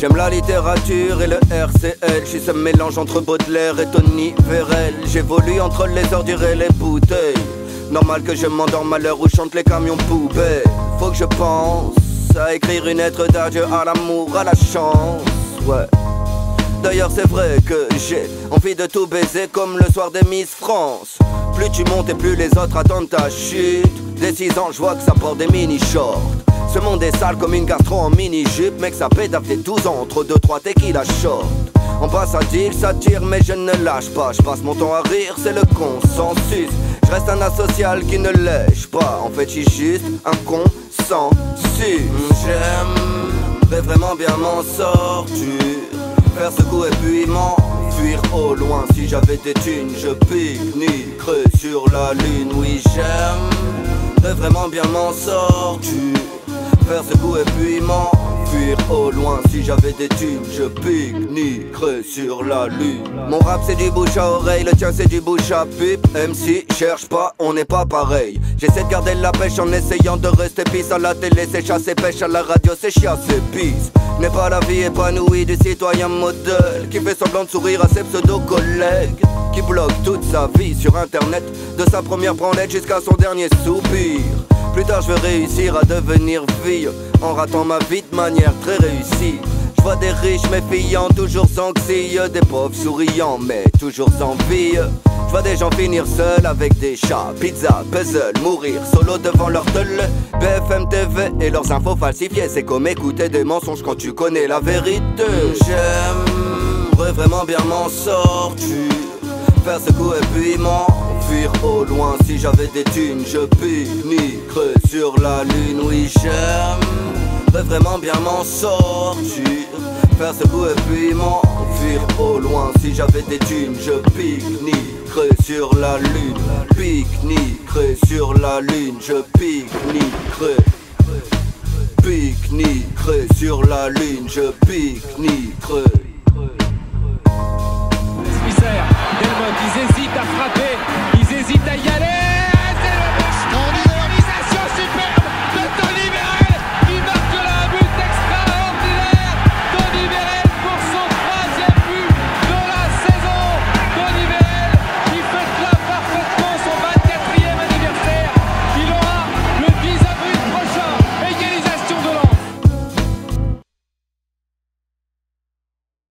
J'aime la littérature et le RCL. Je suis ce mélange entre Baudelaire et Tony Vérel. J'évolue entre les ordures et les bouteilles. Normal que je m'endorme à l'heure où chantent les camions poubelles. Faut que je pense à écrire une lettre d'adieu à l'amour, à la chance. Ouais. D'ailleurs c'est vrai que j'ai envie de tout baiser comme le soir des Miss France Plus tu montes et plus les autres attendent ta chute Dès 6 ans je vois que ça porte des mini-shorts Ce monde est sale comme une gastro en mini-jupe. Mec ça pète fait 12 ans entre 2-3 tequila short On passe à dire, ça tire mais je ne lâche pas. Je passe mon temps à rire, c'est le consensus. Je reste un asocial qui ne lèche pas. En fait suis juste un consensus. J'aimerais vraiment bien m'en sortir. Faire ce coup et puis m'enfuir au loin. Si j'avais des thunes je pique-niquerais sur la lune Oui j'aime vraiment bien m'en sortir Faire ce coup et puis m'enfuir au loin. Si j'avais des thunes je pique-niquerais sur la lune. Mon rap c'est du bouche à oreille, le tien c'est du bouche à pipe. MC cherche pas, on n'est pas pareil. J'essaie de garder la pêche en essayant de rester pisse à la télé. C'est chasse et pêche à la radio c'est chiasse et pisse n'est pas la vie épanouie du citoyen modèle Qui fait semblant de sourire à ses pseudo-collègues Qui bloque toute sa vie sur internet. De sa première branlette jusqu'à son dernier soupir Plus tard je vais réussir à devenir vieux En ratant ma vie de manière très réussie. Je vois des riches méfiants, toujours anxieux Des pauvres souriants, mais toujours envieux je vois des gens finir seuls avec des chats, pizza, puzzle, mourir solo devant leur tele BFM TV et leurs infos falsifiées C'est comme écouter des mensonges quand tu connais la vérité. J'aimerais vraiment bien m'en sortir Faire ce coup et puis au loin. Si j'avais des thunes je pique-niquerais sur la lune. Oui j'aimerais vraiment bien m'en sortir. Faire ce coup et puis m'enfuir au loin. Si j'avais des thunes je pique-niquerais sur la lune. Pique-niquerais sur la lune. Je pique-niquerais Pique-niquerais sur la lune. Je pique-niquerais